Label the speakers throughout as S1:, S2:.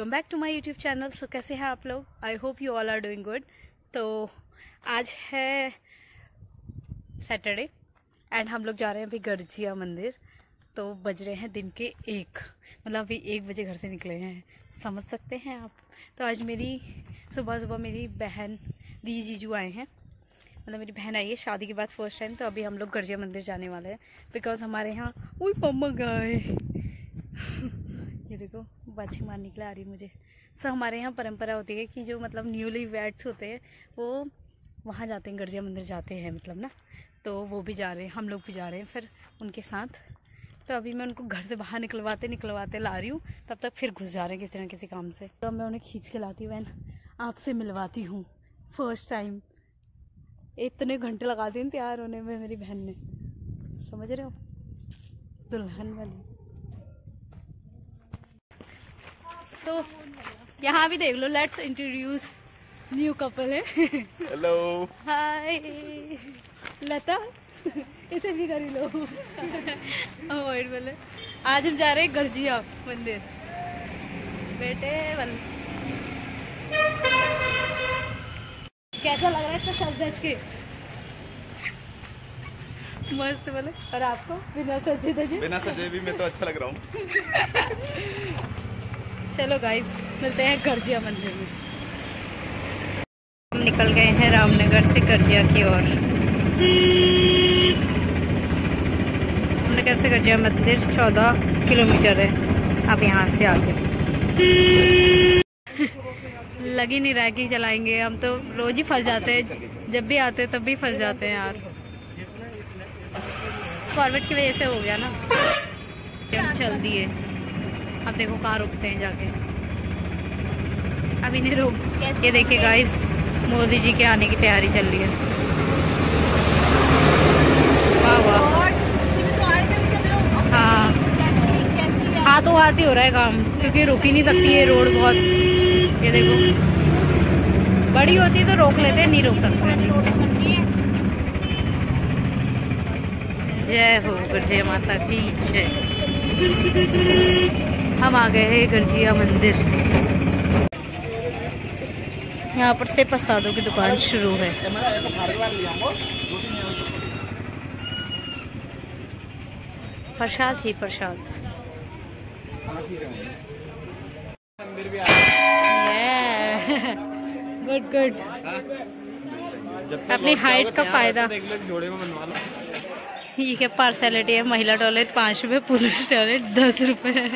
S1: Welcome back to my YouTube channel. So, कैसे हैं आप लोग? I hope you all are doing good तो आज है सैटरडे एंड हम लोग जा रहे हैं अभी गर्जिया मंदिर। तो बज रहे हैं दिन के एक। मतलब अभी एक बजे घर से निकले हैं। समझ सकते हैं आप? तो आज मेरी सुबह सुबह मेरी बहन, दी जीजू आए हैं। मतलब मेरी बहन आई है, शादी के बाद फ़र्स्ट टाइम तो अभी हम लोग गर्जिया मंदिर जाने वाले हैं। बिकॉज़ हमारे यहाँ वही पम्मा गए ये देखो। बाछी मारने के लिए आ रही मुझे। सो, हमारे यहाँ परंपरा होती है कि जो मतलब न्यूली वेड्स होते हैं, वो वहाँ जाते हैं, गर्जिया मंदिर जाते हैं मतलब ना। तो वो भी जा रहे हैं, हम लोग भी जा रहे हैं फिर उनके साथ। तो अभी मैं उनको घर से बाहर निकलवाते निकलवाते ला रही हूँ, तब तक फिर घुस जा रहे हैं किसी ना किसी काम से। तो मैं उन्हें खींच के लाती हूँ आपसे मिलवाती हूँ फ़र्स्ट टाइम इतने घंटे लगा दिए तैयार होने में मेरी बहन ने। समझ रहे हो? दुल्हन वाली। So, यहाँ भी देख लो लेट्स इंट्रोड्यूस न्यू कपल है।
S2: हेलो
S1: हाय लता इसे भी कर लो। अवॉइड बोले। आज हम जा रहे हैं गर्जिया मंदिर। बेटे बल। कैसा लग रहा है इतना सज धज के? मस्त बोले। और आपको? बिना सजे धजे?
S2: बिना सजे भी मैं तो अच्छा लग रहा हूँ।
S1: चलो गाइस मिलते हैं गर्जिया मंदिर में। हम निकल गए हैं रामनगर से गर्जिया की ओर। रामनगर से गर्जिया मंदिर चौदह किलोमीटर है। अब यहाँ से आगे। लग ही नहीं रहा कि चलाएँगे। हम तो रोज ही फंस जाते हैं। जब भी आते हैं तब भी फंस जाते हैं यार। फॉरवर्ड की वजह से हो गया ना। चल दिए। अब देखो कहाँ रुकते हैं जाके। अभी नहीं रुक ये देखिए गाइस मोदी जी के आने की तैयारी चल रही है। वाह वाह। हाँ। हाथ हाथ ही हो रहा है काम, क्योंकि रुक ही नहीं सकती है रोड बहुत। ये देखो। बड़ी होती तो रोक लेते नहीं रोक सकते। जय हो जय माता की जय। हम आ गए हैं गर्जिया मंदिर। यहाँ पर से प्रसादों की दुकान शुरू है। प्रसाद ही प्रसाद। गुड गुड अपनी हाइट का फ़ायदा। ये क्या पार्सलिटी है महिला टॉयलेट पाँच रुपये पुरुष टॉयलेट दस रुपये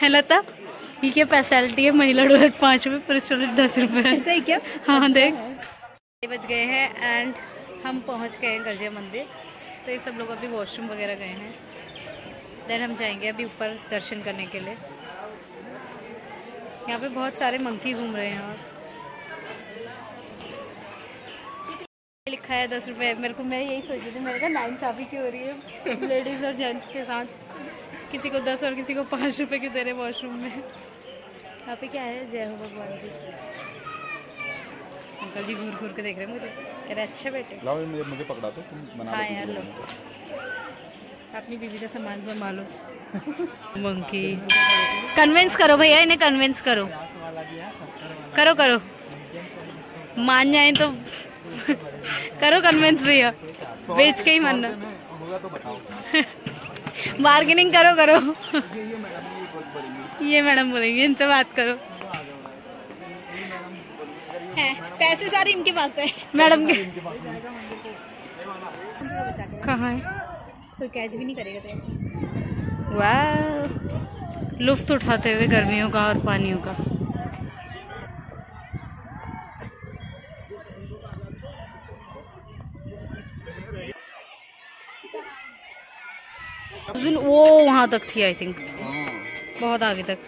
S1: है लता? ये क्या स्पेशलिटी है? महिला टॉयलेट पाँच रुपये पुरुष टॉयलेट दस रुपये ही। क्या? हाँ देख। बज गए हैं एंड हम पहुँच गए हैं गर्जिया मंदिर। तो ये सब लोग अभी वॉशरूम वगैरह गए हैं। देन हम जाएँगे अभी ऊपर दर्शन करने के लिए। यहाँ पे बहुत सारे मंकी घूम रहे हैं और। लिखा है दस रुपये मेरे को मैं यही सोच रही थी मेरे का नाइन साफी की हो रही है। लेडीज़ और जेंट्स के साथ। किसी को दस और किसी को पाँच रुपए के दे रहे वॉशरूम में। यहाँ पे क्या है? जय हो भगवान जी। अंकल जी घूर घूर के देख रहे हैं मुझे। कह रहे अच्छे बेटे
S2: लाओ मुझे मुझे पकड़ा दो तुम बना
S1: हाँ यार लो। अपनी बीवी का सामान संभालो। मंकी कन्विंस करो भैया इन्हें कन्विंस करो। करो करो। मान जाए तो करो कन्विंस भैया। बेच के ही मानना। होगा तो बताओ। बार्गेनिंग करो करो। ये मैडम बोलेंगे इनसे बात करो।
S3: है पैसे सारे इनके पास है।
S1: मैडम के कहाँ है?
S3: कोई कैच भी नहीं करेगा
S1: तो। वाह लुफ्त उठाते हुए गर्मियों का और पानियों का। उस दिन वो वहाँ तक थी आई थिंक बहुत आगे तक।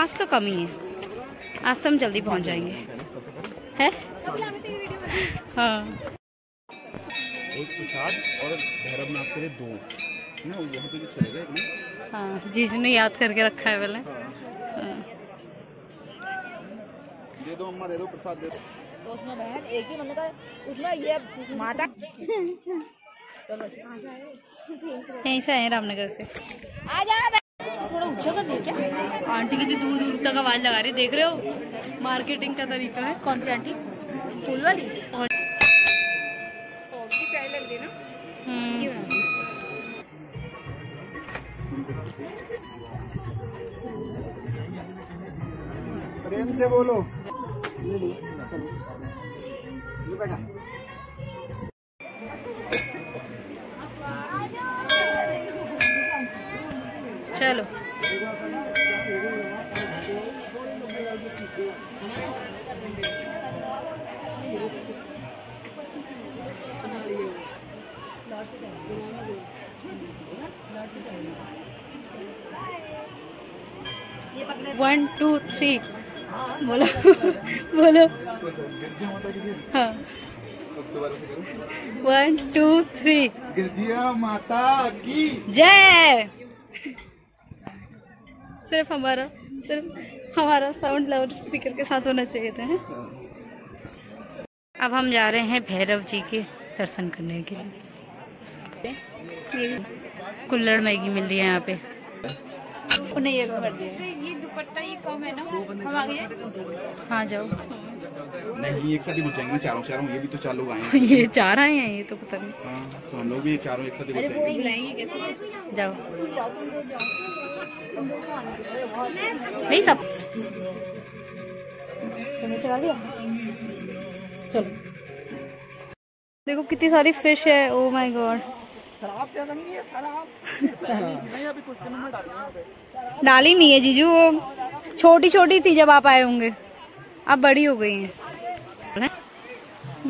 S1: आज तो कम ही है। आज तो हम जल्दी पहुँच जाएँगे। है? हाँ।
S2: एक प्रसाद और भैरव नाथ के लिए दो। ना वहाँ पे चलेगा
S1: हाँ जीजू ने याद करके रखा है पहले। हाँ।
S2: दे दो अम्मा दे दो प्रसाद दे दो।
S3: तो उसमें बहन एक ही मतलब उसमें ये माता
S1: यहीं से आए रामनगर से।
S3: आ जा थोड़ा ऊँचा कर दिया क्या?
S1: आंटी कितनी दूर दूर तक आवाज़ लगा रही देख रहे हो? मार्केटिंग का तरीका है।
S3: कौन सी आंटी? फूल वाली?
S1: हम्म,
S2: प्रेम से बोलो।
S1: चलो। वन टू थ्री बोलो। बोलो। हाँ। वन टू थ्री
S2: गिरजिया माता की।
S1: जय। सिर्फ़ हमारा सिर्फ़ हमारा साउंड लाउड स्पीकर के साथ होना चाहिए था है? अब हम जा रहे हैं भैरव जी के दर्शन करने के लिए। कुल्लड़ मैगी मिल रही है यहाँ पे। उन्हें ये कर दिया।
S3: ये दुपट्टा ये कम है ना? हम आगे
S1: हाँ जाओ।
S2: नहीं एक साथ ही जाएँगे चारों चारों ये भी तो चार लोग आए हैं।
S1: ये चार आए हैं ये तो पता नहीं।
S2: हाँ, तो हम लोग भी चारों एक साथ ही
S3: कैसे
S1: जाओ
S3: जाओ तुम दो जाओ।
S1: नहीं सब। तुमने चला दिया? चलो। देखो कितनी सारी फ़िश है ओ माय गॉड डाली नहीं है जीजू वो छोटी छोटी थी जब आप आए होंगे। अब बड़ी हो गई हैं।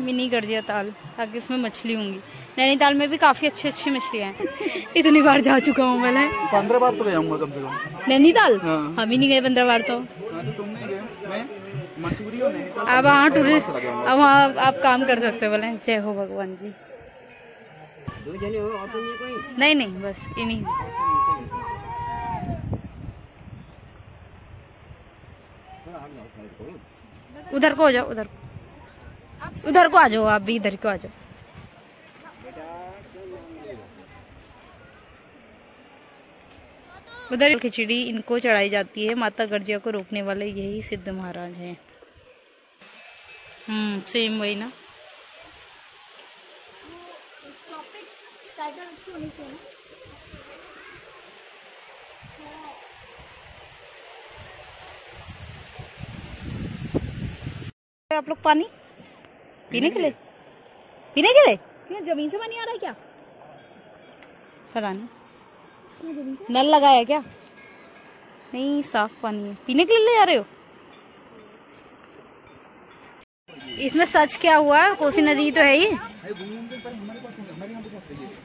S1: मिनी गर्जिया ताल आगे इसमें मछली होंगी। नैनीताल में भी काफ़ी अच्छी अच्छी मछलियाँ हैं। इतनी बार जा चुका हूँ मैं
S2: पंद्रह बार तो गया हूँ कम से कम।
S1: नैनीताल
S2: हाँ।
S1: हम ही नहीं गए पंद्रह बार तो।
S2: हाँ, तो तुम नहीं गए। मैं मसूरी और नैनीताल
S1: अब वहाँ टूरिस्ट अब वहाँ आप काम कर सकते हो बोले। जय हो भगवान जी। नहीं नहीं बस इन्हीं। उधर को हो जाओ उधर उधर को आ जाओ, आप भी इधर को आ जाओ। उधर खिचड़ी इनको चढ़ाई जाती है, माता गर्जिया को रोकने वाले यही सिद्ध महाराज हैं। हम्म सेम वही ना। आप लोग पानी? पीने के लिए? पीने के लिए?
S3: क्यों ज़मीन से पानी आ रहा है क्या?
S1: पता नहीं। नल लगाया क्या? नहीं साफ़ पानी है। पीने के लिए ले जा रहे हो? इसमें सच क्या हुआ? है कोसी नदी तो है ही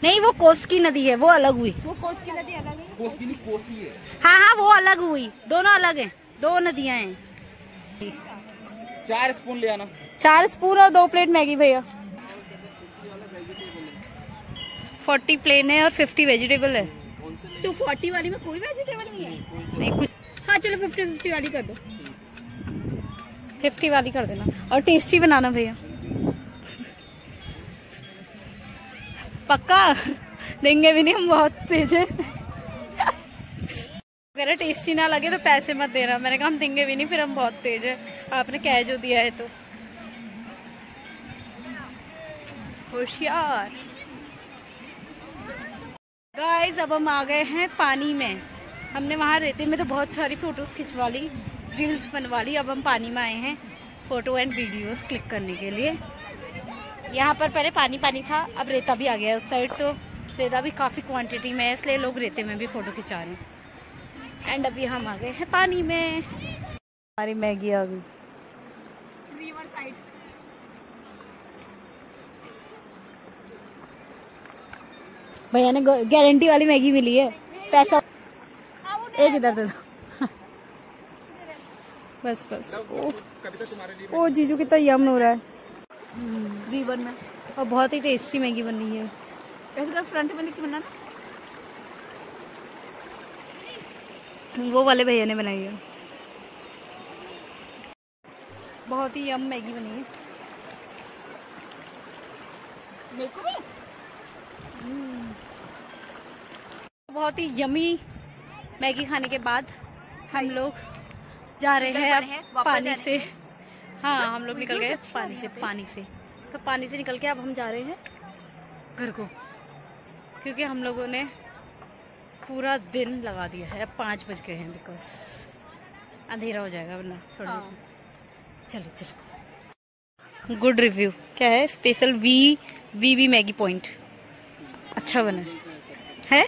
S1: नहीं वो कोस की नदी है वो अलग हुई।
S3: वो कोस की नदी अलग है?
S2: कोसी नहीं कोसी है।
S1: हाँ हाँ वो अलग हुई। दोनों अलग हैं। दो नदियाँ हैं।
S2: चार स्पून ले आना।
S1: चार स्पून और दो प्लेट मैगी भैया। फोर्टी प्लेन है और फिफ्टी वेजिटेबल है।
S3: तो फोर्टी वाली में कोई वेजिटेबल नहीं है?
S1: नहीं कुछ
S3: हाँ चलो फिफ्टी फिफ्टी वाली कर दो।
S1: फिफ्टी वाली कर देना। और टेस्टी बनाना भैया। पक्का? देंगे भी नहीं हम बहुत तेज है। अगर टेस्टी ना लगे तो पैसे मत देना। मैंने कहा हम देंगे भी नहीं फिर हम बहुत तेज है। आपने कह जो दिया है तो। होशियार। गाइस अब हम आ गए हैं पानी में। हमने वहाँ रेते में तो बहुत सारी फ़ोटोज़ खिंचवा ली रील्स बनवा ली अब हम पानी में आए हैं फ़ोटो एंड वीडियोस क्लिक करने के लिए। यहाँ पर पहले पानी पानी था। अब रेता भी आ गया उस साइड तो रेता भी काफ़ी क्वांटिटी में है, इसलिए लोग रेते में भी फ़ोटो खिंचा रहे हैं। एंड अभी हम आ गए हैं पानी में। हमारी मैगी आ गई। भैया ने गारंटी वाली मैगी मिली है। पैसा एक इधर दे दो। बस बस। ओ, ओ जीजू कितना यम हो रहा है।
S3: में
S1: और बहुत ही टेस्टी मैगी बन रही है।
S3: ऐसे फ्रंट में नीचे बनाना
S1: वो वाले भैया ने बनाई है। बहुत ही यम मैगी बनी है।
S3: मेरे को भी?
S1: बहुत ही यमी मैगी खाने के बाद हम लोग जा रहे हैं अब पानी से। हाँ हम लोग निकल गए पानी से पानी से। तो पानी से निकल के अब हम जा रहे हैं घर को। क्योंकि हम लोगों ने पूरा दिन लगा दिया है पाँच बज गए हैं बिकॉज़ अंधेरा हो जाएगा वरना थोड़ा।
S3: हाँ।
S1: चलो चलो। गुड रिव्यू क्या है? Special V V V Maggi point अच्छा बना। है?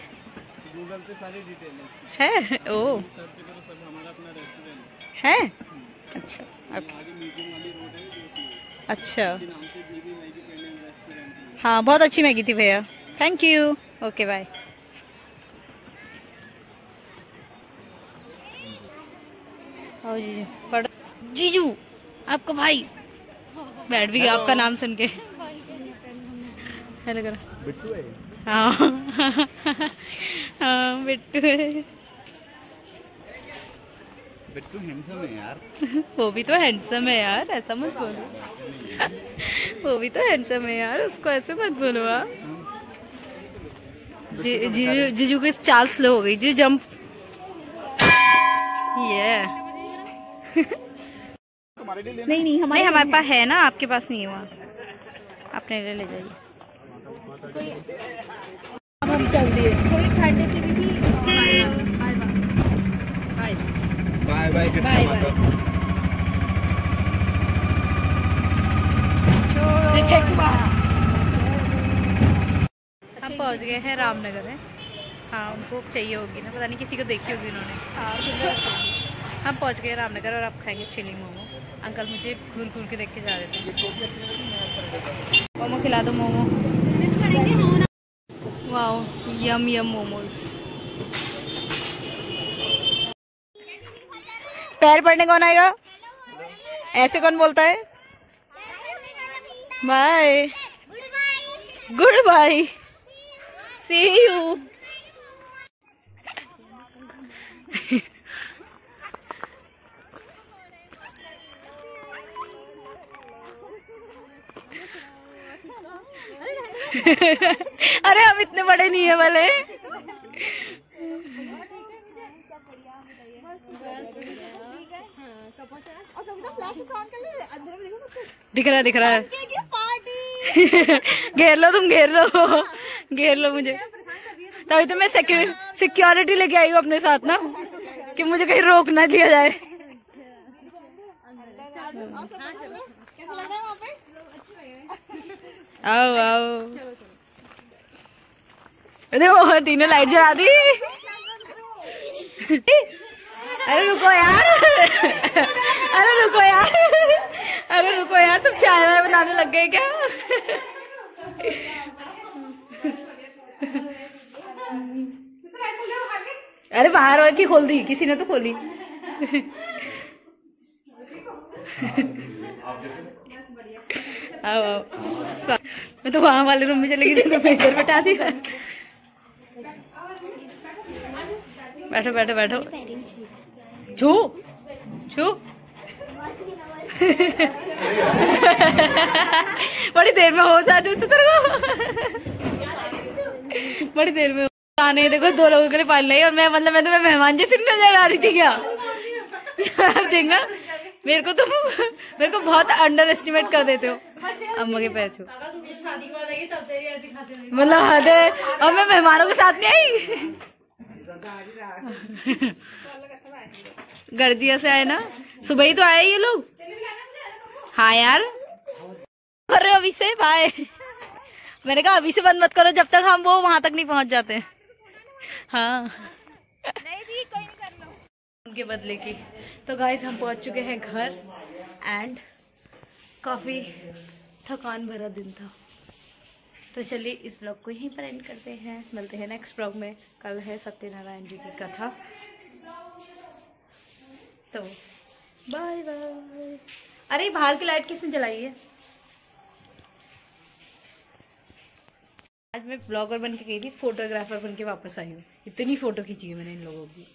S2: गूगल पे सारी डिटेल है।
S1: है? ओ।
S2: सर्च करो सब हमारा अपना रेस्टोरेंट
S1: है। अच्छा
S2: है कि
S1: अच्छा।
S2: इसी नाम से बीबी मैगी पेंडेंट रेस्टोरेंट
S1: हाँ। बहुत अच्छी मैगी थी भैया। थैंक यू ओके बाय आओ जीजू पढ़ जीजू आपका भाई। बैठ भी गया आपका नाम सुन के। हेलो करो।
S2: बिट्टू है
S1: हाँ। हाँ बिट्टू है।
S2: बिट्टू हैंडसम है यार।
S1: वो भी तो हैंडसम है यार ऐसा मत बोलो। वो भी तो हैंडसम है यार उसको ऐसे मत बोलो आप। जी- जीजू जीजू की चाल स्लो हो गई जीजू जंप ये
S2: तुम्हारे लिए लेना
S3: नहीं नहीं हमारे
S1: नहीं हमारे पास है ना आपके पास नहीं हुआ। अपने लिए ले जाइए। अब हम चल दिए।
S3: थोड़ी ठंड से भी थी?
S1: Bye
S2: bye bye.
S1: Bye, bye. हम पहुँच गए हैं रामनगर में। हाँ उनको चाहिए होगी ना पता नहीं किसी को देखी होगी उन्होंने। हम पहुँच गए रामनगर और अब खाएँगे चिली मोमो अंकल मुझे घूर घूर के देख के जा रहे थे। मोमो खिला दो momo wow yum yum momos पैर पढ़ने कौन आएगा? ऐसे कौन बोलता है? Bye good bye see you अरे, हम इतने बड़े नहीं है वाले दिख रहा है, दिख रहा है। घेर लो तुम, घेर लो। घेर लो मुझे। तभी तो मैं सिक्योरिटी लेके आई हूँ अपने साथ ना, कि मुझे कहीं रोक ना दिया जाए। आओ आओ। देखो तीनों लाइट जला दी। अरे रुको यार। अरे रुको यार। अरे रुको यार, तुम चाय वाय बनाने लग गए क्या? अरे बाहर और की खोल दी, किसी ने तो खोली आओ आओ। मैं तो वहाँ वाले रूम में चली गई थी तो मैं इधर बैठा दी बैठो बैठो बैठो। छू छू। बड़ी देर में हो जाती उससे तेरे को। बड़ी देर में। आने, देखो, दो लोगों के लिए पानी लाई और मैं मतलब मैं तो मैं मेहमान जैसी नज़र आ रही थी क्या? यार देखना। मेरे को तुम मेरे को बहुत अंडर एस्टिमेट कर देते हो। अम्मा के पैर छू। मतलब हद है। और मैं मेहमानों के साथ नहीं आई। गर्जिया से आए ना। सुबह ही तो आए ये लोग। हाँ यार। कर रहे हो अभी से? बाय। मैंने कहा अभी से बंद मत करो जब तक हम वो वहाँ तक नहीं पहुँच जाते। हाँ। उनके बदले की। तो गाइस हम पहुँच चुके हैं घर एंड काफ़ी थकान भरा दिन था। तो चलिए इस ब्लॉग को यहीं पर एंड करते हैं। मिलते हैं नेक्स्ट ब्लॉग में। कल है सत्यनारायण जी की कथा। तो बाय बाय अरे, बाहर की लाइट किसने जलाई है? आज मैं ब्लॉगर बन के गई थी फोटोग्राफर बन के वापस आई हूँ। इतनी फ़ोटो खींची है मैंने इन लोगों की।